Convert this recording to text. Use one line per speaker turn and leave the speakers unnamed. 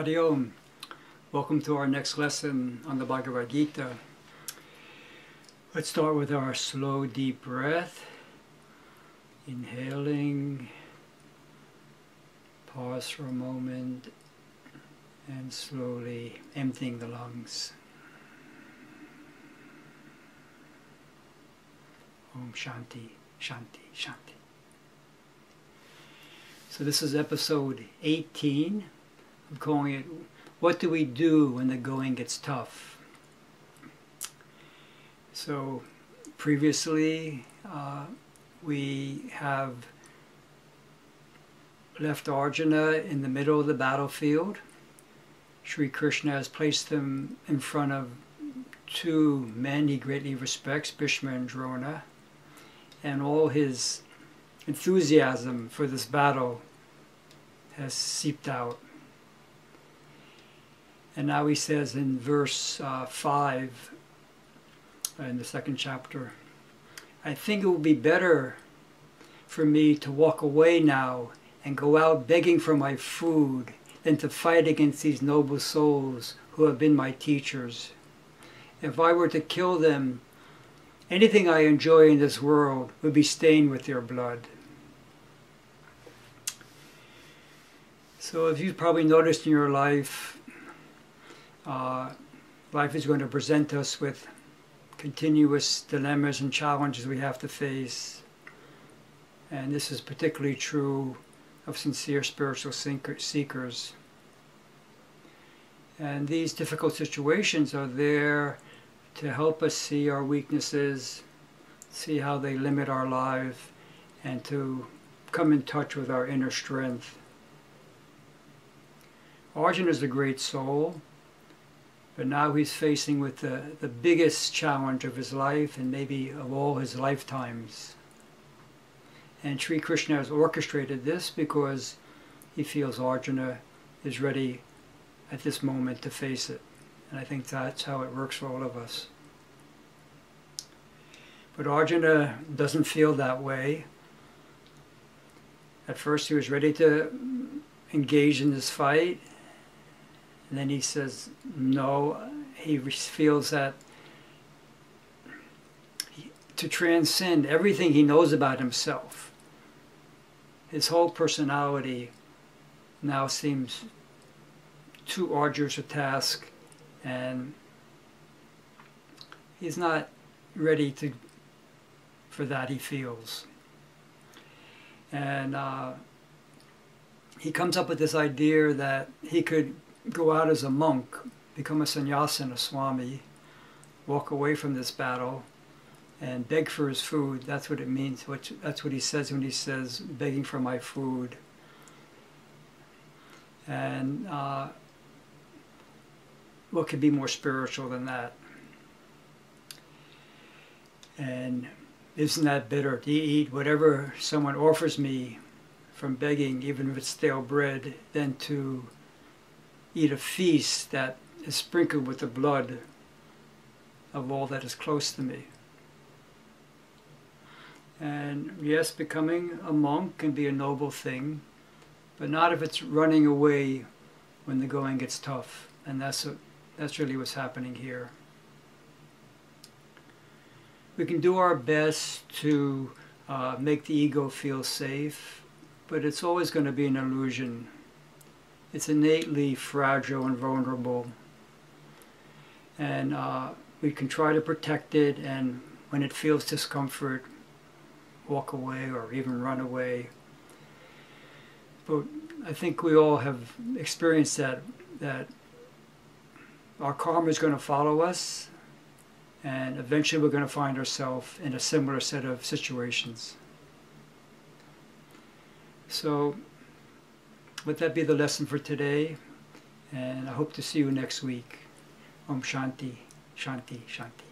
Hari Om. Welcome to our next lesson on the Bhagavad Gita. Let's start with our slow, deep breath. Inhaling, pause for a moment, and slowly emptying the lungs. Om Shanti, Shanti, Shanti. So this is episode 18. I'm calling it, What Do We Do When the Going Gets Tough? So previously uh, we have left Arjuna in the middle of the battlefield. Sri Krishna has placed him in front of two men he greatly respects, Bhishma and Drona, and all his enthusiasm for this battle has seeped out. And now he says in verse uh, 5 uh, in the second chapter, I think it would be better for me to walk away now and go out begging for my food than to fight against these noble souls who have been my teachers. If I were to kill them, anything I enjoy in this world would be stained with their blood. So as you've probably noticed in your life, uh, life is going to present us with continuous dilemmas and challenges we have to face. And this is particularly true of sincere spiritual seekers. And these difficult situations are there to help us see our weaknesses, see how they limit our life, and to come in touch with our inner strength. Arjuna is a great soul, but now he's facing with the, the biggest challenge of his life and maybe of all his lifetimes. And Sri Krishna has orchestrated this because he feels Arjuna is ready at this moment to face it. And I think that's how it works for all of us. But Arjuna doesn't feel that way. At first he was ready to engage in this fight, and then he says, no, he feels that to transcend everything he knows about himself, his whole personality now seems too arduous a task and he's not ready to for that he feels. And uh, he comes up with this idea that he could go out as a monk, become a sannyasin, a swami, walk away from this battle, and beg for his food. That's what it means. What, that's what he says when he says, begging for my food. And uh, what could be more spiritual than that? And isn't that bitter to eat whatever someone offers me from begging, even if it's stale bread, than to eat a feast that is sprinkled with the blood of all that is close to me. And yes, becoming a monk can be a noble thing, but not if it's running away when the going gets tough. And that's, that's really what's happening here. We can do our best to uh, make the ego feel safe, but it's always going to be an illusion it's innately fragile and vulnerable. And uh, we can try to protect it, and when it feels discomfort, walk away or even run away. But I think we all have experienced that, that our karma is going to follow us, and eventually we're going to find ourselves in a similar set of situations. So let that be the lesson for today, and I hope to see you next week. Om Shanti, Shanti, Shanti.